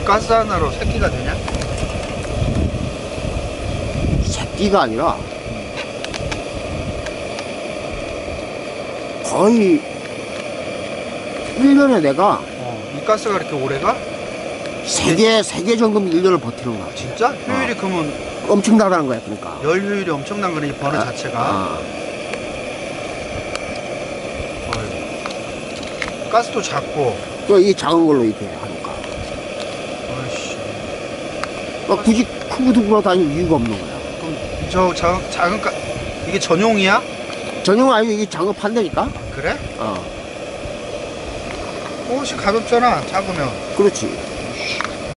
가스 하나로 새끼가 되냐? 새끼가 아니라 거의 1년에 내가 어. 이 가스가 이렇게 오래가? 세 개, 세 개 정도면 1년을 버티는 거야. 진짜? 효율이 그러면 엄청나다는 거야, 그러니까. 열 효율이 엄청난 거네 이 버너 아, 자체가. 아, 어휴. 가스도 작고. 또 이 작은 걸로 이렇게 하니까. 어이씨. 막 굳이 크고 들고 다닐 이유가 없는 거야. 그럼 저 작은, 작은 가 이게 전용이야? 전용 아니고 이게 작업한다니까? 그래? 어, 어, 훨씬 가볍잖아 작으면. 그렇지.